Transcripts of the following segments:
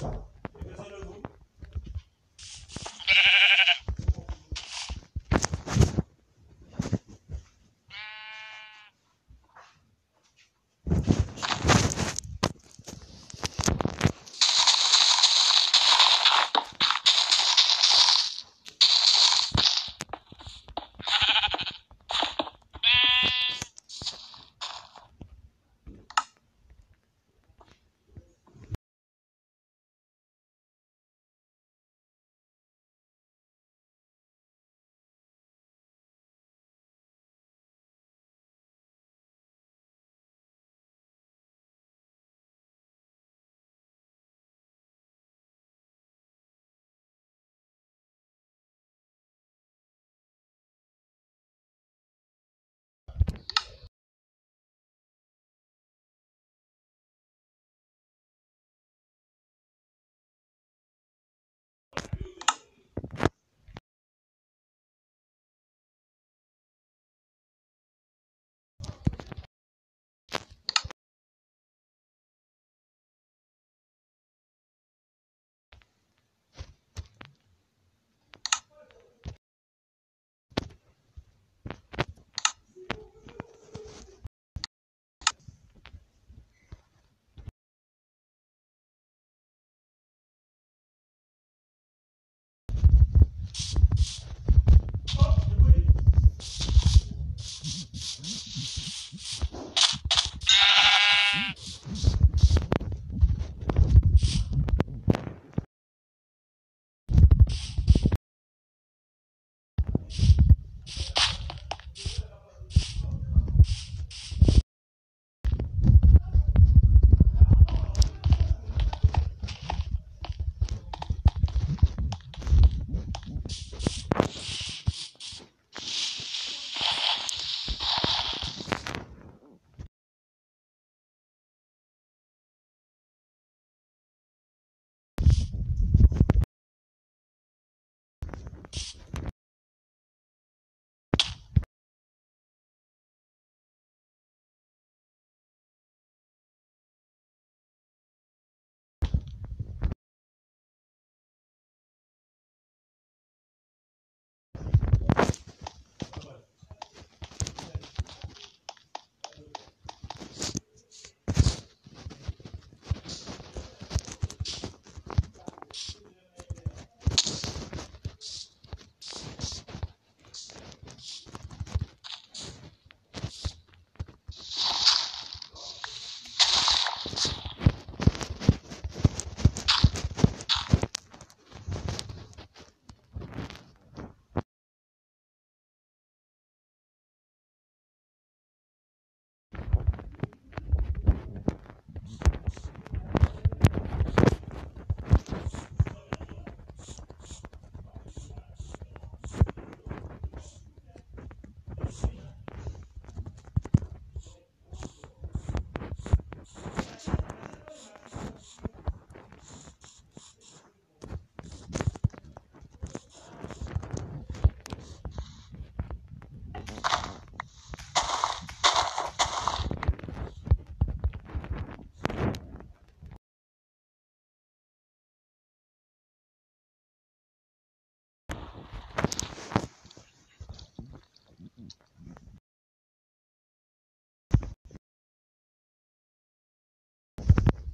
you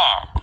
Ah.